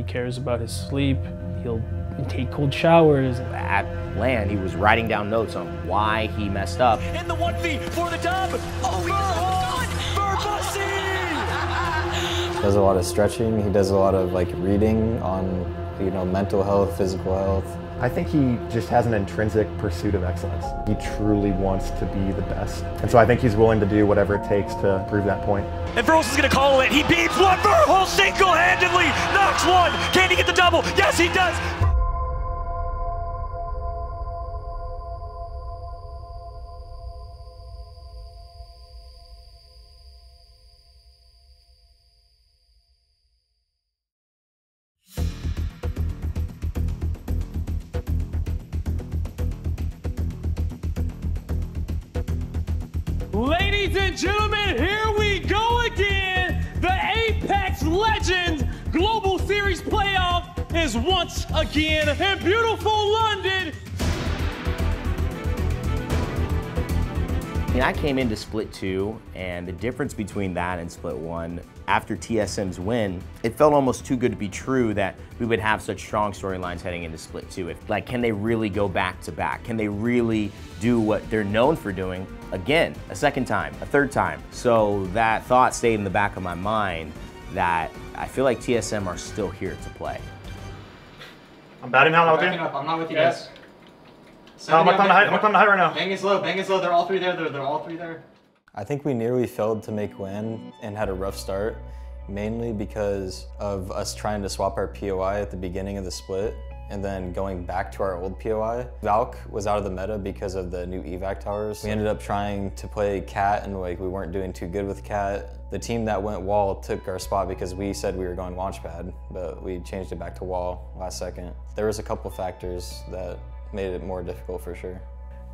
He cares about his sleep. He'll take cold showers. At land, he was writing down notes on why he messed up. In the 1v for the dub. Oh, he He does a lot of stretching. He does a lot of like reading on, you know, mental health, physical health. I think he just has an intrinsic pursuit of excellence. He truly wants to be the best. And so I think he's willing to do whatever it takes to prove that point. And Verhulst is going to call it. He beats one. Verhulst single-handedly knocks one. Can he get the double? Yes, he does. Apex Legends Global Series playoff is once again in beautiful London. I mean, I came into split two, and the difference between that and split one, after TSM's win, it felt almost too good to be true that we would have such strong storylines heading into split two. If, like, can they really go back to back? Can they really do what they're known for doing again, a second time, a third time? So that thought stayed in the back of my mind that I feel like TSM are still here to play. I'm batting now, I'm I'm not with you guys. No, I'm not on the height. I'm not on the height right now. Bang is low. Bang is low. They're all three there. They're, they're all three there. I think we nearly failed to make win and had a rough start, mainly because of us trying to swap our POI at the beginning of the split and then going back to our old POI. Valk was out of the meta because of the new evac towers. We ended up trying to play cat and like we weren't doing too good with cat. The team that went wall took our spot because we said we were going launchpad, but we changed it back to wall last second. There was a couple factors that made it more difficult for sure.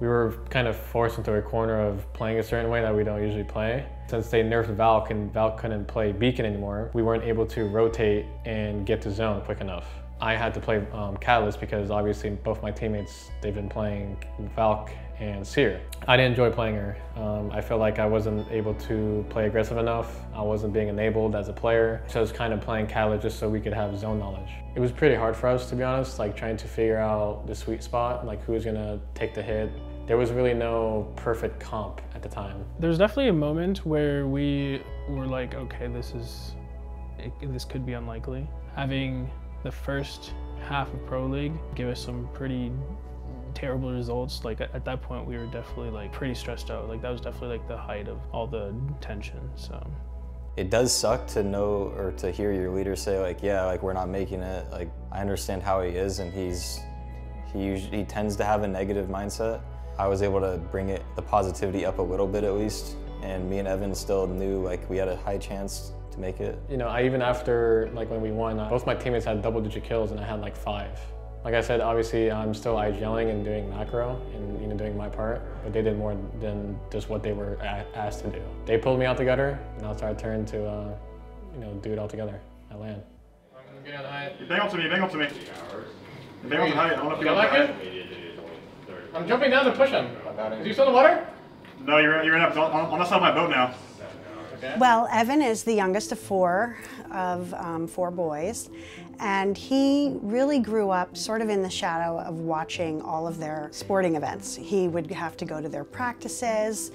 We were kind of forced into a corner of playing a certain way that we don't usually play. Since they nerfed Valk and Valk couldn't play Beacon anymore, we weren't able to rotate and get to zone quick enough. I had to play um, Catalyst because obviously both my teammates, they've been playing Valk and Seer. I didn't enjoy playing her. Um, I felt like I wasn't able to play aggressive enough. I wasn't being enabled as a player. So I was kind of playing Catalyst just so we could have zone knowledge. It was pretty hard for us to be honest, like trying to figure out the sweet spot, like who's gonna take the hit. There was really no perfect comp at the time. There's definitely a moment where we were like, okay, this is, it, this could be unlikely. Having the first half of Pro League give us some pretty terrible results. Like at, at that point, we were definitely like pretty stressed out. Like that was definitely like the height of all the tension. So It does suck to know or to hear your leader say like, yeah, like we're not making it. Like I understand how he is and he's, he usually he tends to have a negative mindset. I was able to bring it, the positivity up a little bit at least. And me and Evan still knew like we had a high chance to make it. You know, I even after like when we won, uh, both my teammates had double digit kills and I had like five. Like I said, obviously I'm still IGLing and doing macro and you know doing my part, but they did more than just what they were a- asked to do. They pulled me out together, and now it's our turn to uh, you know do it all together at land. You bang up to me, bang up to me. You bang up to height. I don't know if you You got like the height. I'm jumping down to push him. Is he still in the water? No, you're, you're in up on, on that side of my boat now. Well, Evan is the youngest of four of um, four boys, and he really grew up sort of in the shadow of watching all of their sporting events. He would have to go to their practices,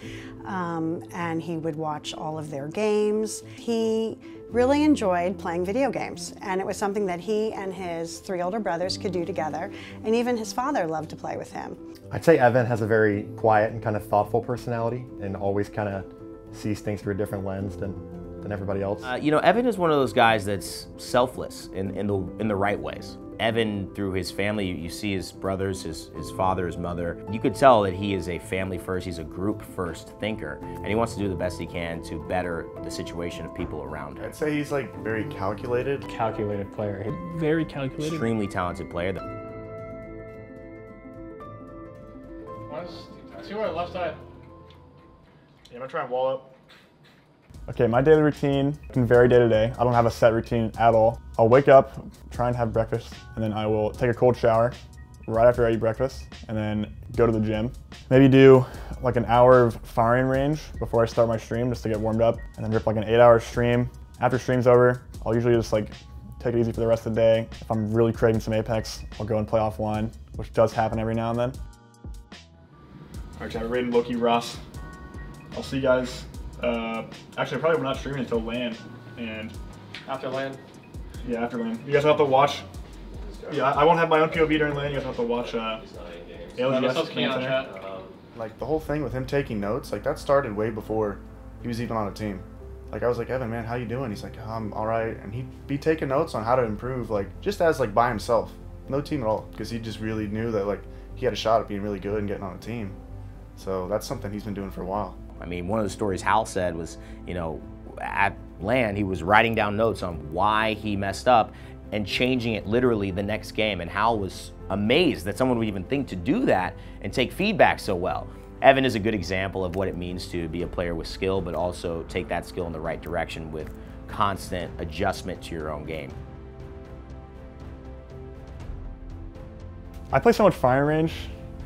um, and he would watch all of their games. He really enjoyed playing video games, and it was something that he and his three older brothers could do together, and even his father loved to play with him. I'd say Evan has a very quiet and kind of thoughtful personality and always kind of sees things through a different lens than, than everybody else. Uh, you know, Evan is one of those guys that's selfless in, in the in the right ways. Evan, through his family, you, you see his brothers, his, his father, his mother. You could tell that he is a family first, he's a group first thinker, and he wants to do the best he can to better the situation of people around him. I'd say he's like very calculated. Calculated player. very calculated. Extremely talented player. See where left side. Yeah, I'm gonna try and wall up. Okay, my daily routine can vary day to day. I don't have a set routine at all. I'll wake up, try and have breakfast, and then I will take a cold shower right after I eat breakfast, and then go to the gym. Maybe do like an hour of firing range before I start my stream just to get warmed up, and then rip like an eight hour stream. After stream's over, I'll usually just like take it easy for the rest of the day. If I'm really craving some Apex, I'll go and play offline, which does happen every now and then. All right, chat. Raiden, Loki, Ross. I'll see you guys. Uh, actually, probably we're not streaming until LAN, and after LAN. Yeah, after LAN. You guys have to watch. Yeah, I won't have my own POV during LAN. You guys have to watch. Uh, ALGS. Like the whole thing with him taking notes, like that started way before he was even on a team. Like I was like, Evan, man, how you doing? He's like, oh, I'm all right, and he'd be taking notes on how to improve, like just as like by himself, no team at all, because he just really knew that like he had a shot at being really good and getting on a team. So that's something he's been doing for a while. I mean, one of the stories Hal said was, you know, at LAN, he was writing down notes on why he messed up and changing it literally the next game. And Hal was amazed that someone would even think to do that and take feedback so well. Evan is a good example of what it means to be a player with skill, but also take that skill in the right direction with constant adjustment to your own game. I play so much firing range.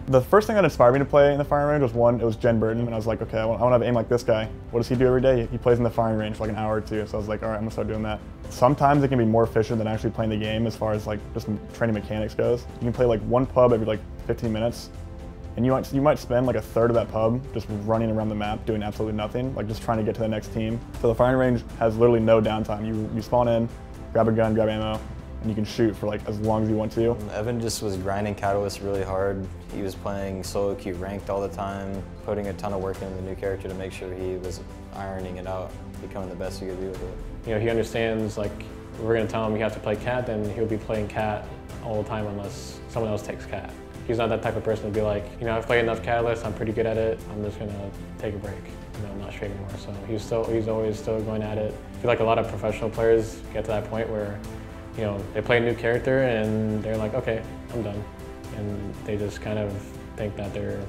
The first thing that inspired me to play in the firing range was one, it was Genburten, and I was like, okay, I want, I want to have aim like this guy. What does he do every day? He plays in the firing range for like an hour or two, so I was like, all right, I'm gonna start doing that. Sometimes it can be more efficient than actually playing the game as far as like just training mechanics goes. You can play like one pub every like 15 minutes, and you might, you might spend like a third of that pub just running around the map doing absolutely nothing, like just trying to get to the next team. So the firing range has literally no downtime. You, you spawn in, grab a gun, grab ammo, and you can shoot for like as long as you want to. Evan just was grinding Catalyst really hard. He was playing solo queue ranked all the time, putting a ton of work into the new character to make sure he was ironing it out, becoming the best he could be with it. You know, he understands like we're gonna tell him he has to play cat, then he'll be playing cat all the time unless someone else takes cat. He's not that type of person to be like, you know, I've played enough Catalyst, I'm pretty good at it, I'm just gonna take a break. You know, I'm not straight anymore. So he's still, he's always still going at it. I feel like a lot of professional players get to that point where, you know, they play a new character and they're like, okay, I'm done. And they just kind of think that they're,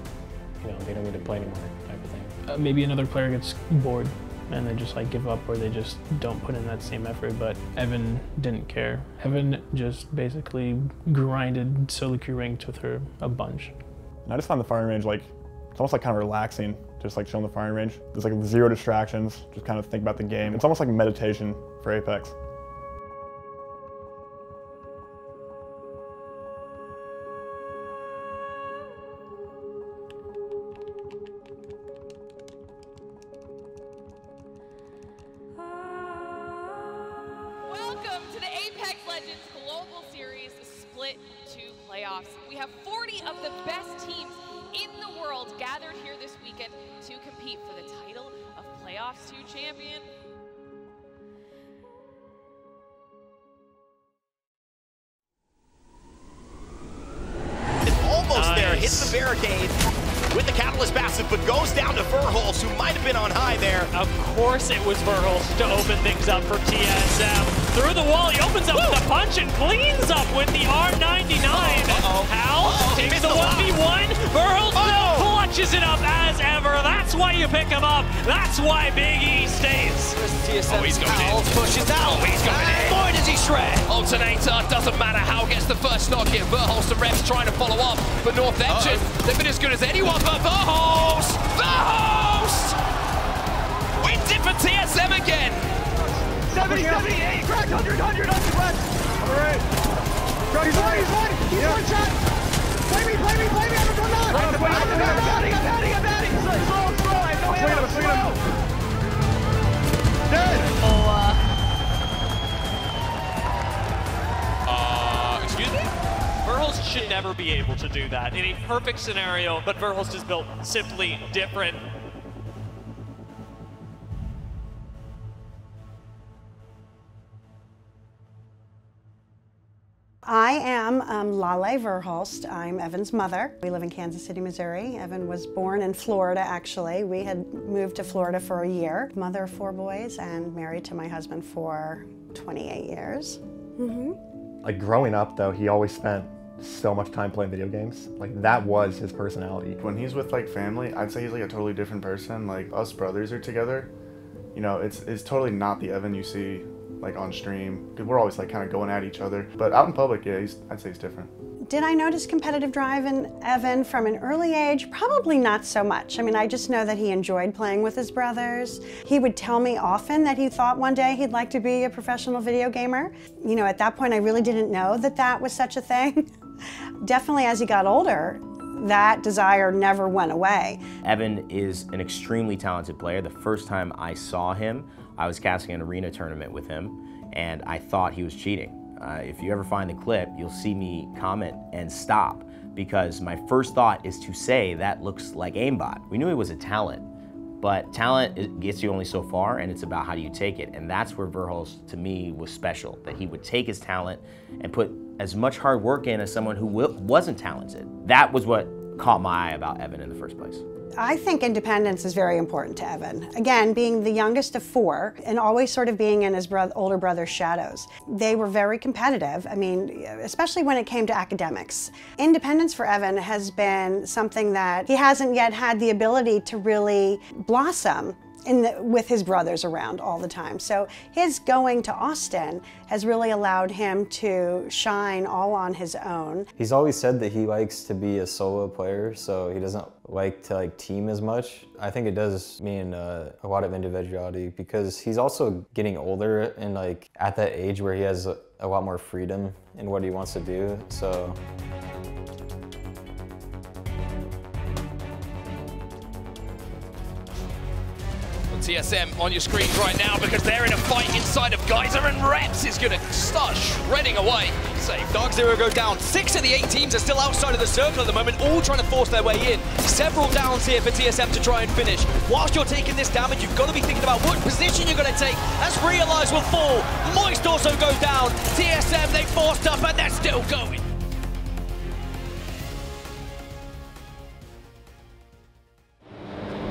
you know, they don't need to play anymore type of thing. Uh, maybe another player gets bored and they just like give up or they just don't put in that same effort. But Evan didn't care. Evan just basically grinded solo queue ranked with her a bunch. And I just find the firing range like, it's almost like kind of relaxing, just like chilling the firing range. There's like zero distractions, just kind of think about the game. It's almost like meditation for Apex. Split 2 playoffs. We have 40 of the best teams in the world gathered here this weekend to compete for the title of Playoffs 2 champion. Of course it was Verhulst to open things up for TSM. Through the wall, he opens up Woo! with a punch and cleans up with the R99. Uh-oh. Hal Uh-oh, takes the the 1v1. Verhulst Uh-oh. clutches it up as ever. That's why you pick him up. That's why Big E stays. Oh, he's going in. pushes out. Oh, he's going in. Boy, does he shred. Alternator, doesn't matter how gets the first knock in. Verhulst and Reps trying to follow up, but North Engine, they've been as good as anyone, but Verhulst! Verhulst! Wins it for TSM again! 70, 78, crack, 100, 100, 100, crack. All right. He's one, he's one. He's one shot. Play me, play me, play me. I'm going on. I'm batting, I'm batting, I'm batting, I'm. Slow, slow. I have no ammo. Slow. Dead. Uh, excuse me? Verhulst should never be able to do that in a perfect scenario, but Verhulst is built simply different. I am um, Lale Verhulst. I'm Evan's mother. We live in Kansas City, Missouri. Evan was born in Florida, actually. We had moved to Florida for a year. Mother of four boys and married to my husband for 28 years. Mm-hmm. Like growing up though, he always spent so much time playing video games. Like that was his personality. When he's with like family, I'd say he's like a totally different person. Like us brothers are together. You know, it's it's totally not the Evan you see like on stream because we're always like kind of going at each other. But out in public, yeah, he's I'd say he's different. Did I notice competitive drive in Evan from an early age? Probably not so much. I mean, I just know that he enjoyed playing with his brothers. He would tell me often that he thought one day he'd like to be a professional video gamer. You know, at that point, I really didn't know that that was such a thing. Definitely as he got older, that desire never went away. Evan is an extremely talented player. The first time I saw him, I was casting an arena tournament with him, and I thought he was cheating. Uh, if you ever find the clip, you'll see me comment and stop because my first thought is to say that looks like aimbot. We knew he was a talent, but talent gets you only so far and it's about how do you take it. And that's where Verhulst to me was special, that he would take his talent and put as much hard work in as someone who wasn't talented. That was what caught my eye about Evan in the first place. I think independence is very important to Evan. Again, being the youngest of four and always sort of being in his bro older brother's shadows. They were very competitive, I mean, especially when it came to academics. Independence for Evan has been something that he hasn't yet had the ability to really blossom the, with his brothers around all the time. So his going to Austin has really allowed him to shine all on his own. He's always said that he likes to be a solo player, so he doesn't like to like team as much. I think it does mean uh, a lot of individuality because he's also getting older and like at that age where he has a, a lot more freedom in what he wants to do. So TSM on your screens right now because they're in a fight inside of Geyser and Reps is going to start shredding away. Save. Dark Zero go down. Six of the eight teams are still outside of the circle at the moment, all trying to force their way in. Several downs here for TSM to try and finish. Whilst you're taking this damage, you've got to be thinking about what position you're going to take as Realize will fall. Moist also go down. TSM, they forced up and they're still going.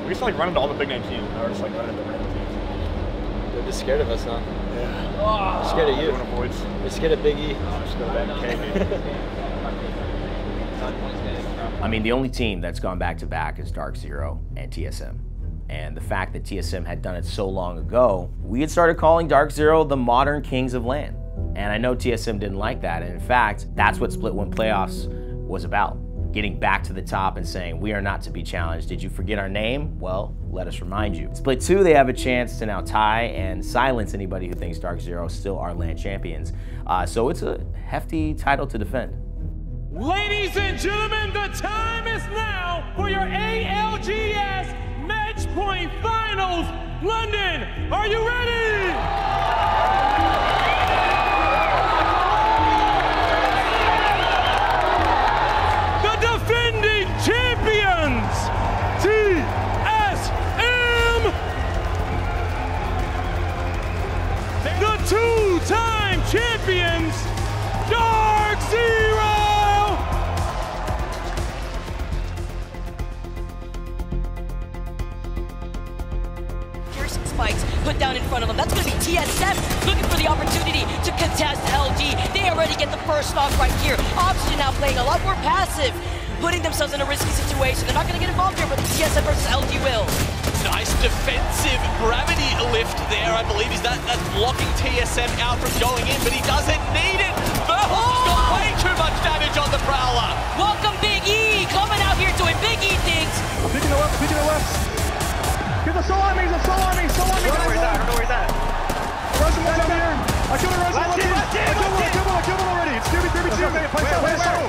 We used to like run into all the big name teams. Now we're just like running into random teams. They're just scared of us, huh? Yeah. Oh, They're scared of you. Avoids. They're scared of Big E. Just go back K, I mean, the only team that's gone back to back is Dark Zero and TSM. And the fact that TSM had done it so long ago, we had started calling Dark Zero the modern kings of LAN. And I know TSM didn't like that. And in fact, that's what Split One Playoffs was about getting back to the top and saying, we are not to be challenged. Did you forget our name? Well, let us remind you. Split two, they have a chance to now tie and silence anybody who thinks Dark Zero still are land champions. Uh, so it's a hefty title to defend. Ladies and gentlemen, the time is now for your ALGS Match Point Finals. London, are you ready? Champions, Dark Zero! Here's spikes put down in front of them. That's going to be TSM looking for the opportunity to contest LG. They already get the first knock right here. Oxygen now playing a lot more passive, putting themselves in a risky situation. They're not going to get involved here, but TSM versus LG will. Nice defensive gravity lift there, I believe. Is that that's blocking TSM out from going in, but he doesn't need it. Verhulst oh! got way too much damage on the Prowler. Welcome Big E, coming out here doing Big E things. Picking the left, picking the left. Get the soul army, the soul army, soul army. I don't know where he's at, I don't know where he's at. Resin over here. I killed a Resin, left team, left team, I killed one, I killed one, I killed one already. It's 2v, 3v2. Play, play, play, play.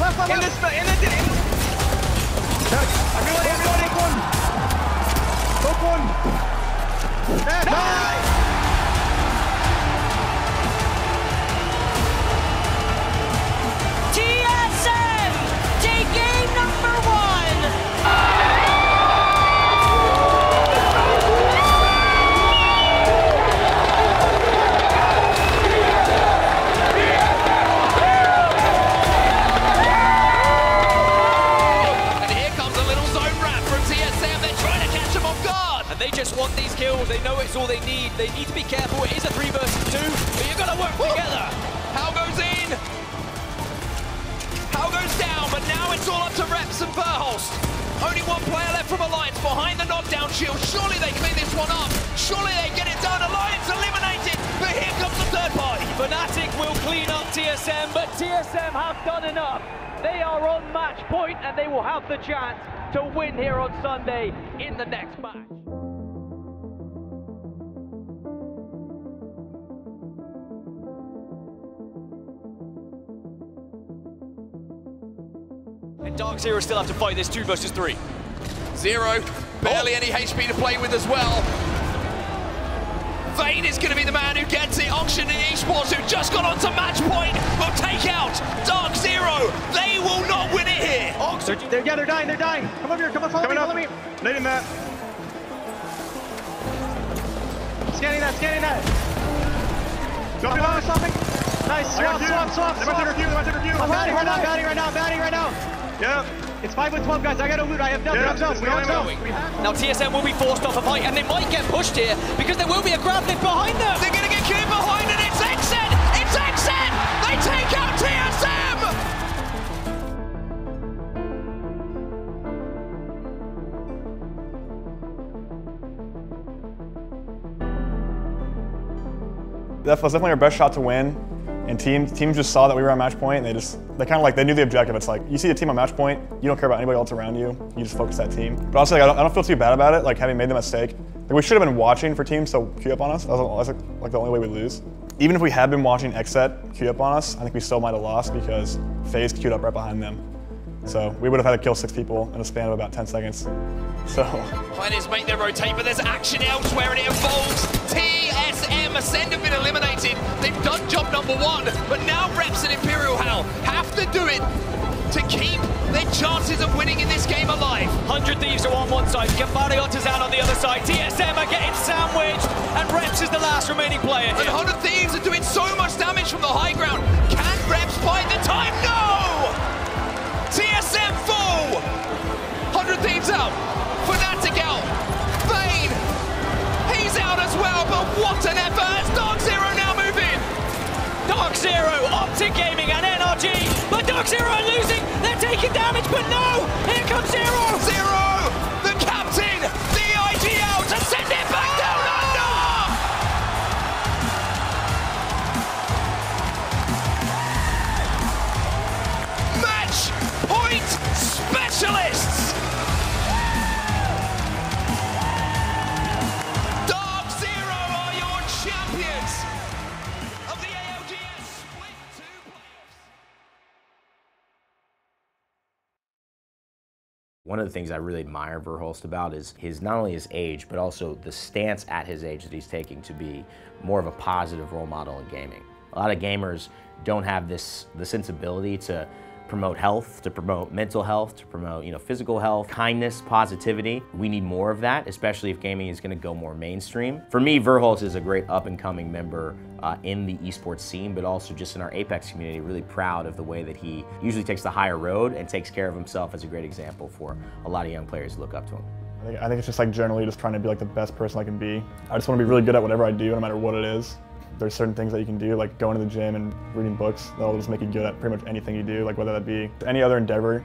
Left, left, left. In this, in this, in this. Everyone, everyone, one. Hook one. And nice. Knockdown shield. Surely they clean this one up. Surely they get it done. Alliance eliminated. But here comes the third party. Fnatic will clean up TSM, but TSM have done enough. They are on match point and they will have the chance to win here on Sunday in the next match. And Dark Zero still have to fight this two versus three. Zero, barely any HP to play with as well. Vayne is going to be the man who gets it. Auction and Esports, who just got onto match point, will take out Dark Zero. They will not win it here. They're, they're, yeah, they're dying, they're dying. Come over here, come on, follow Coming me, up. follow me. Nading that. Scanning that, scanning that. Don't be Come on, stopping. Nice, I got swap, swap, swap, They might swap. take a few, they might take a few. I'm batting right now, batting right now, batting right now. Yeah. It's 5 with 12, guys. I got to loot. I have nothing. Yeah, I'm zones. we We only have know. zones. We have Now TSM will be forced off a fight, and they might get pushed here because there will be a grab lift behind them. They're going to get queued behind, and it's Xset. It's Xset. They take out TSM. That was definitely our best shot to win. And teams teams just saw that we were on match point, and they just they kind of like they knew the objective. It's like you see a team on match point, you don't care about anybody else around you. You just focus that team. But honestly, like, I, don't, I don't feel too bad about it. Like having made the mistake, like we should have been watching for teams to queue up on us. That was, that's like, like the only way we lose. Even if we had been watching Xset queue up on us, I think we still might have lost because FaZe queued up right behind them. So we would have had to kill six people in a span of about 10 seconds. So Players make their rotate, but there's action elsewhere, and it involves TSM. Ascend have been eliminated. They've done job number one, but now Reps and ImperialHal have to do it to keep their chances of winning in this game alive. 100 Thieves are on one side, Gambariot is out on the other side. TSM are getting sandwiched, and Reps is the last remaining player And 100 Thieves are doing so much damage from the high ground. Can Reps buy the time? No! TSM full! 100 Thieves out. Well, but what an effort Dark Zero now moving. Dark Zero, Optic Gaming, and NRG. But Dark Zero are losing. They're taking damage, but no! Here comes Zero! Zero, the things I really admire Verhulst about is his not only his age, but also the stance at his age that he's taking to be more of a positive role model in gaming. A lot of gamers don't have this the sensibility to promote health, to promote mental health, to promote you know physical health, kindness, positivity. We need more of that, especially if gaming is going to go more mainstream. For me, Verhulst is a great up and coming member uh, in the esports scene, but also just in our Apex community. Really proud of the way that he usually takes the higher road and takes care of himself as a great example for a lot of young players to look up to him. I think, I think it's just like generally just trying to be like the best person I can be. I just want to be really good at whatever I do, no matter what it is. There's certain things that you can do, like going to the gym and reading books. That'll just make you good at pretty much anything you do, like whether that be any other endeavor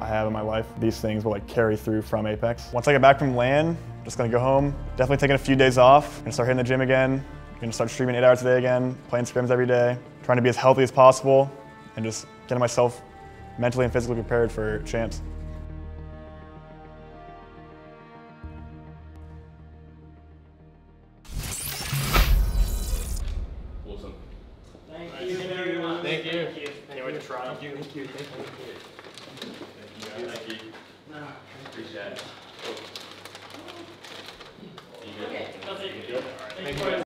I have in my life. These things will like carry through from Apex. Once I get back from LAN, just gonna go home. Definitely taking a few days off. Gonna start hitting the gym again. Gonna start streaming eight hours a day again, playing scrims every day. Trying to be as healthy as possible, and just getting myself mentally and physically prepared for champs.